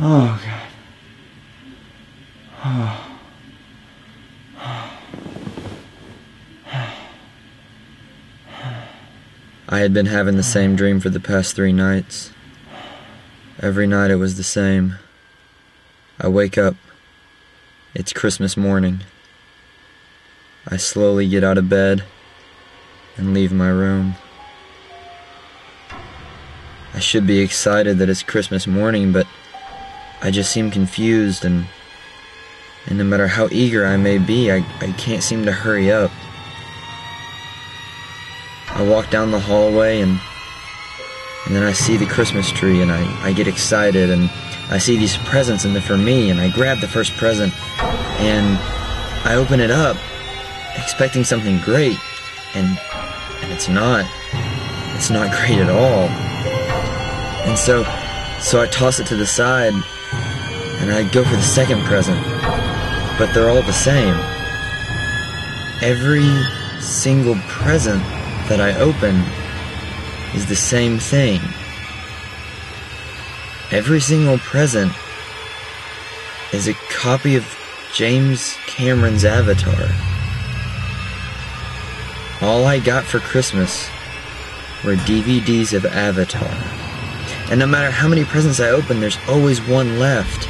Oh, God. Oh. I had been having the same dream for the past three nights. Every night it was the same. I wake up. It's Christmas morning. I slowly get out of bed and leave my room. I should be excited that it's Christmas morning, but I just seem confused and and no matter how eager I may be, I, I can't seem to hurry up. I walk down the hallway and and then I see the Christmas tree and I, I get excited and I see these presents and they're for me and I grab the first present and I open it up expecting something great and and it's not. It's not great at all. And so so I toss it to the side and I go for the second present. But they're all the same. Every single present that I open is the same thing. Every single present is a copy of James Cameron's Avatar. All I got for Christmas were DVDs of Avatar. And no matter how many presents I open, there's always one left.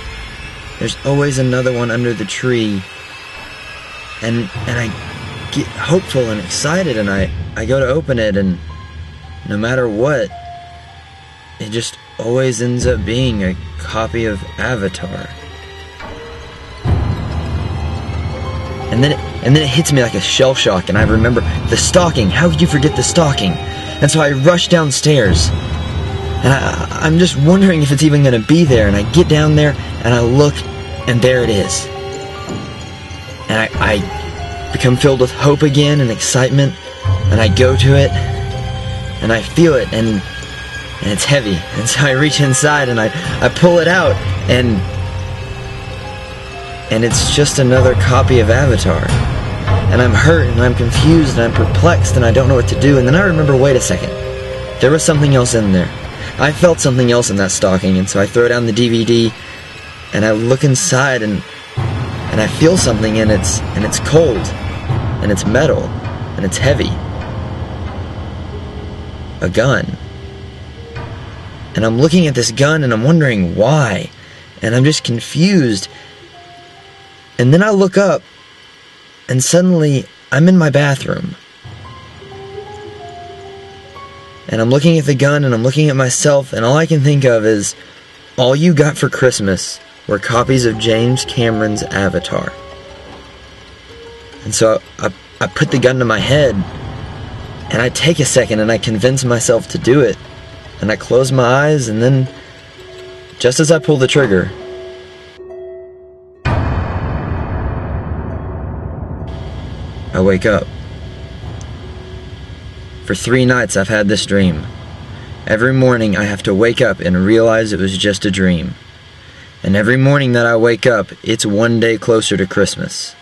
There's always another one under the tree. And and I get hopeful and excited and I, I go to open it and no matter what, it just always ends up being a copy of Avatar. And then it, and then it hits me like a shell shock and I remember the stocking. How could you forget the stocking? And so I rush downstairs. And I, I'm just wondering if it's even going to be there. And I get down there and I look and there it is. And I, I become filled with hope again and excitement. And I go to it and I feel it and and it's heavy. And so I reach inside and I, I pull it out and and it's just another copy of Avatar. And I'm hurt and I'm confused and I'm perplexed and I don't know what to do. And then I remember, wait a second. There was something else in there. I felt something else in that stocking, and so I throw down the DVD and I look inside and and I feel something and it's and it's cold and it's metal and it's heavy. A gun. And I'm looking at this gun and I'm wondering why. And I'm just confused. And then I look up and suddenly I'm in my bathroom. And I'm looking at the gun and I'm looking at myself and all I can think of is all you got for Christmas were copies of James Cameron's Avatar. And so I, I put the gun to my head and I take a second and I convince myself to do it. And I close my eyes and then just as I pull the trigger, I wake up. For three nights I've had this dream. Every morning I have to wake up and realize it was just a dream. And every morning that I wake up, it's one day closer to Christmas.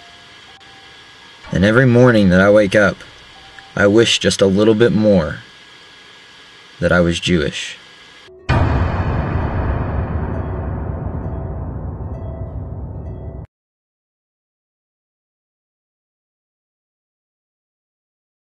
And every morning that I wake up, I wish just a little bit more that I was Jewish.